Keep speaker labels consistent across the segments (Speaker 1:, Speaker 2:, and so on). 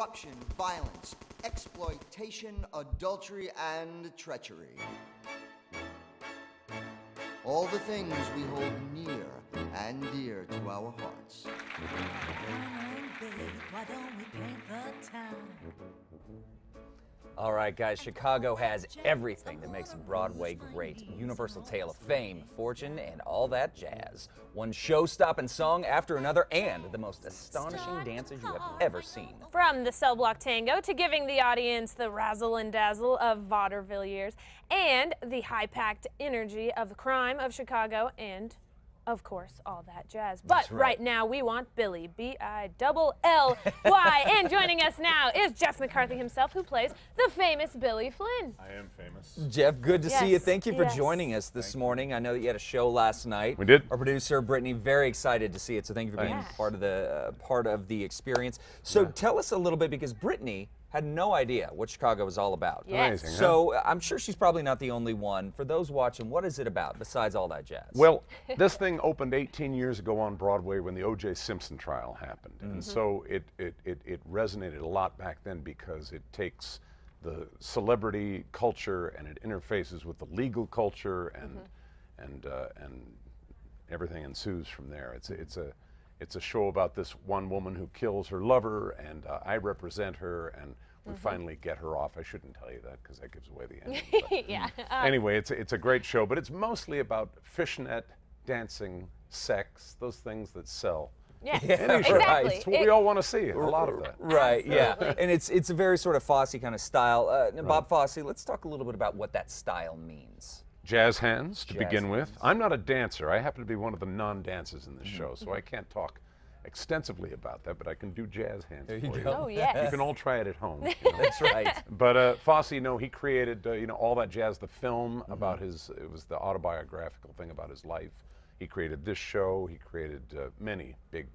Speaker 1: corruption, violence, exploitation, adultery, and treachery. All the things we hold near and dear to our hearts.
Speaker 2: All right, guys, Chicago has everything that makes Broadway great Universal Tale of Fame, Fortune, and all that jazz. One show stopping song after another, and the most astonishing dances you have ever seen.
Speaker 3: From the cell block tango to giving the audience the razzle and dazzle of vaudeville years, and the high packed energy of the crime of Chicago and of course, all that jazz. But right.
Speaker 2: right.
Speaker 3: now, we want Billy, B I double L Y. and joining us now is Jeff McCarthy himself, who plays the famous Billy Flynn.
Speaker 4: I am famous.
Speaker 2: Jeff, good to see you. Thank you for
Speaker 3: yes.
Speaker 2: joining us this morning. I know that you had a show last night.
Speaker 4: We did.
Speaker 2: Our producer Brittany, very excited to see it. So thank you for being
Speaker 3: Thanks.
Speaker 2: part of the uh, part of the experience. So tell us a little bit because Brittany had no idea what Chicago was all about.
Speaker 3: Yes.
Speaker 4: Amazing.
Speaker 2: So uh, I'm sure she's probably not the only one. For those watching, what is it about besides all that jazz?
Speaker 4: Well, this thing opened 18 years ago on Broadway when the O.J. Simpson trial happened,
Speaker 2: Mm-hmm.
Speaker 4: and so it, it it it resonated a lot back then because it takes the celebrity culture and it interfaces with the legal culture and
Speaker 2: Mm-hmm.
Speaker 4: and uh, and everything ensues from there. It's a, it's a it's a show about this one woman who kills her lover, and uh, I represent her, and we
Speaker 2: Mm-hmm.
Speaker 4: finally get her off. I shouldn't tell you that because that gives away the ending. but-
Speaker 3: yeah.
Speaker 4: anyway, it's a, it's a great show, but it's mostly about fishnet, dancing, sex, those things that sell.
Speaker 3: Yes.
Speaker 4: Any show.
Speaker 3: Exactly.
Speaker 4: It's what
Speaker 3: It-
Speaker 4: we all want to see. A lot of that.
Speaker 2: Right, yeah. And it's it's a very sort of Fosse kind of style. Uh, now, Bob Fosse, let's talk a little bit about what that style means.
Speaker 4: Jazz hands to
Speaker 2: Jazz
Speaker 4: begin with. I'm not a dancer. I happen to be one of the non-dancers in this
Speaker 2: Mm-hmm.
Speaker 4: show, so I can't talk extensively about that, but I can do jazz hands
Speaker 2: There
Speaker 4: for
Speaker 2: you
Speaker 4: you.
Speaker 2: go.
Speaker 3: Oh, yes.
Speaker 4: You can all try it at home. you know.
Speaker 2: That's right.
Speaker 4: But uh, Fosse, you know, he created, uh, you know, all that jazz, the film
Speaker 2: Mm-hmm.
Speaker 4: about his, it was the autobiographical thing about his life. He created this show. He created uh, many big,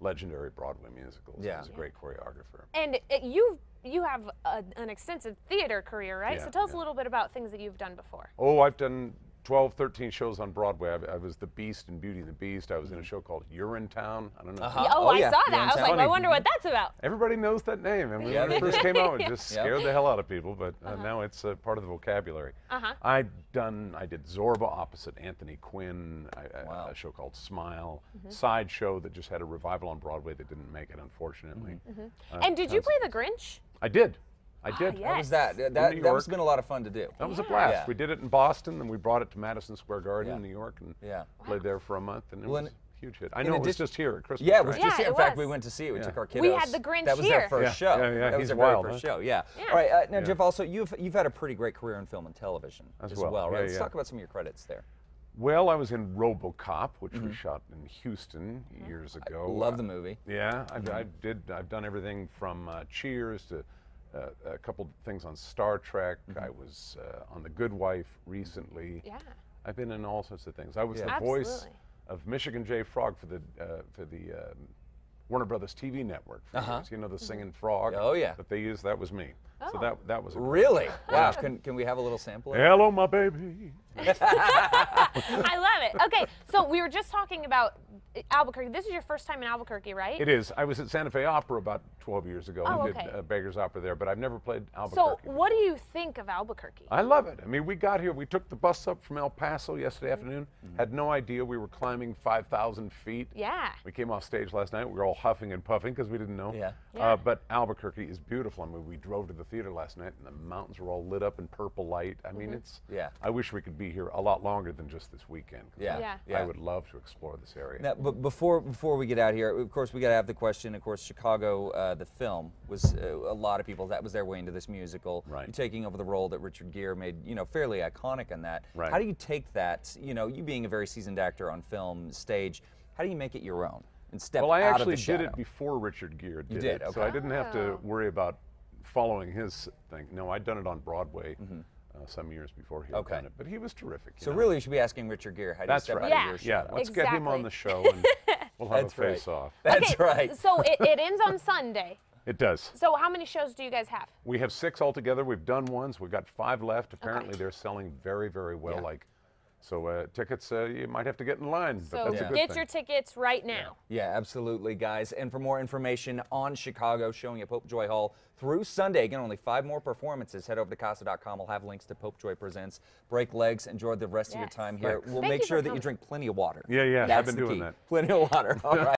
Speaker 4: legendary Broadway musicals.
Speaker 2: Yeah.
Speaker 4: He's a great choreographer.
Speaker 3: And uh, you you have a, an extensive theater career, right?
Speaker 4: Yeah,
Speaker 3: so tell us
Speaker 4: yeah.
Speaker 3: a little bit about things that you've done before.
Speaker 4: Oh, I've done 12, 13 shows on Broadway. I, I was the Beast in Beauty and the Beast. I was in a show called Urinetown. I don't know.
Speaker 2: Uh-huh.
Speaker 3: Yeah, oh,
Speaker 2: Oh,
Speaker 3: I
Speaker 2: yeah.
Speaker 3: saw
Speaker 2: You're
Speaker 3: that.
Speaker 2: in
Speaker 3: I was like,
Speaker 2: town.
Speaker 3: I wonder what that's about.
Speaker 4: Everybody knows that name. I mean,
Speaker 2: Yeah,
Speaker 4: when it first came out, it just
Speaker 2: Yeah.
Speaker 4: scared the hell out of people. But uh, now it's uh, part of the vocabulary.
Speaker 3: Uh-huh.
Speaker 4: I've done. I did Zorba opposite Anthony Quinn. I, I-
Speaker 2: Wow.
Speaker 4: A show called Smile.
Speaker 3: Mm-hmm.
Speaker 4: Side show that just had a revival on Broadway that didn't make it, unfortunately. Uh,
Speaker 3: Mm-hmm. And did you play the Grinch?
Speaker 4: I did. I did.
Speaker 3: yeah.
Speaker 2: What was that? That,
Speaker 4: New
Speaker 2: that, that must have been a lot of fun to do.
Speaker 4: That was a blast.
Speaker 2: Yeah.
Speaker 4: We did it in Boston, and we brought it to Madison Square Garden
Speaker 2: Yeah.
Speaker 4: in New York, and
Speaker 2: Yeah.
Speaker 4: played there for a month, and it
Speaker 2: Well,
Speaker 4: was
Speaker 2: in-
Speaker 4: a huge hit. I know it was just here at Christmas.
Speaker 2: Yeah, it was
Speaker 4: right?
Speaker 2: just
Speaker 3: Yeah,
Speaker 2: in
Speaker 3: it
Speaker 2: fact we went to see it. We
Speaker 4: Yeah.
Speaker 2: took our kiddos.
Speaker 3: We had the Grinch
Speaker 2: That was
Speaker 3: here.
Speaker 2: their first
Speaker 4: Yeah,
Speaker 2: show.
Speaker 4: yeah, yeah,
Speaker 2: That was
Speaker 4: he's
Speaker 2: their very
Speaker 4: wild,
Speaker 2: first
Speaker 4: huh?
Speaker 2: show. Yeah.
Speaker 3: Yeah.
Speaker 2: All right. Uh, now,
Speaker 4: Yeah.
Speaker 2: Jeff, also you've you've had a pretty great career in film and television
Speaker 4: As
Speaker 2: as
Speaker 4: well.
Speaker 2: well, right? Let's talk about some of your credits there.
Speaker 4: Well, I was in RoboCop, which
Speaker 2: Mm-hmm.
Speaker 4: we shot in Houston years ago.
Speaker 2: I
Speaker 4: Love
Speaker 2: the movie.
Speaker 4: Yeah, I, I did. I've done everything from uh, Cheers to uh, a couple things on Star Trek.
Speaker 2: Mm-hmm.
Speaker 4: I was uh, on The Good Wife recently.
Speaker 3: Yeah.
Speaker 4: I've been in all sorts of things. I was
Speaker 2: Yeah.
Speaker 4: the voice of Michigan J. Frog for the uh, for the um, Warner Brothers TV network. For years. You know the singing frog.
Speaker 2: Oh, yeah.
Speaker 4: That they used. That was me. So
Speaker 3: Oh.
Speaker 4: that that was
Speaker 2: Really?
Speaker 4: show.
Speaker 2: Wow. Can, can we have a little sample? of?
Speaker 4: Hello, my baby.
Speaker 3: I love it. Okay, so we were just talking about uh, Albuquerque. This is your first time in Albuquerque, right?
Speaker 4: It is. I was at Santa Fe Opera about 12 years ago.
Speaker 3: Oh,
Speaker 4: we did
Speaker 3: okay.
Speaker 4: uh, Beggar's Opera there, but I've never played Albuquerque.
Speaker 3: so,
Speaker 4: Albuquerque.
Speaker 3: what do you think of Albuquerque?
Speaker 4: I love it. I mean, we got here, we took the bus up from El Paso yesterday
Speaker 3: Mm-hmm.
Speaker 4: afternoon, had no idea we were climbing 5,000 feet.
Speaker 3: Yeah.
Speaker 4: We came off stage last night, we were all huffing and puffing because we didn't know.
Speaker 2: Yeah.
Speaker 3: Yeah.
Speaker 4: Uh, but Albuquerque is beautiful. I mean, we drove to the theater last night and the mountains were all lit up in purple light. I mean, it's,
Speaker 2: Yeah.
Speaker 4: I wish we could be here a lot longer than just this weekend.
Speaker 2: Yeah.
Speaker 3: Yeah.
Speaker 2: Yeah.
Speaker 4: I would love to explore this area.
Speaker 2: Now, but before before we get out here, of course, we got to have the question. Of course, Chicago, uh, the film was uh, a lot of people that was their way into this musical.
Speaker 4: Right.
Speaker 2: You taking over the role that Richard Gere made, you know, fairly iconic in that.
Speaker 4: Right.
Speaker 2: How do you take that? You know, you being a very seasoned actor on film stage, how do you make it your own and step
Speaker 4: Well, I
Speaker 2: out
Speaker 4: actually
Speaker 2: of the
Speaker 4: did
Speaker 2: shadow?
Speaker 4: it before Richard Gere did,
Speaker 2: did,
Speaker 4: it, so. I didn't have to
Speaker 3: Oh.
Speaker 4: worry about following his thing. No, I'd done it on Broadway uh, some years before he had.
Speaker 2: Okay.
Speaker 4: done it, but he was terrific.
Speaker 2: So
Speaker 4: know.
Speaker 2: really, you should be asking Richard Gere. How do
Speaker 4: that's
Speaker 2: you step
Speaker 4: right.
Speaker 2: out
Speaker 3: Yeah.
Speaker 2: of your
Speaker 4: yeah. Let's get him on the show, and we'll have
Speaker 2: That's
Speaker 4: a
Speaker 2: right.
Speaker 4: face off.
Speaker 2: That's
Speaker 3: Okay,
Speaker 2: right.
Speaker 3: So it, it ends on Sunday.
Speaker 4: It does.
Speaker 3: So how many shows do you guys have?
Speaker 4: We have six altogether. We've done ones. We've got five left. Apparently, they're selling very, very well.
Speaker 2: Yeah.
Speaker 4: Like So uh, tickets, uh, you might have to get in line, but
Speaker 3: So
Speaker 4: that's a good
Speaker 3: get
Speaker 4: thing.
Speaker 3: your tickets right now.
Speaker 2: Yeah, absolutely, guys. And for more information on Chicago, showing at Popejoy Hall through Sunday, again, only five more performances. Head over to Casa.com. We'll have links to Popejoy Presents. Break legs. Enjoy the rest of your time here.
Speaker 4: Right.
Speaker 2: We'll
Speaker 3: Thank
Speaker 2: make sure
Speaker 3: for
Speaker 2: that you drink plenty of water.
Speaker 4: Yeah, yeah, I've been doing
Speaker 2: key.
Speaker 4: that.
Speaker 2: Plenty of water. All right.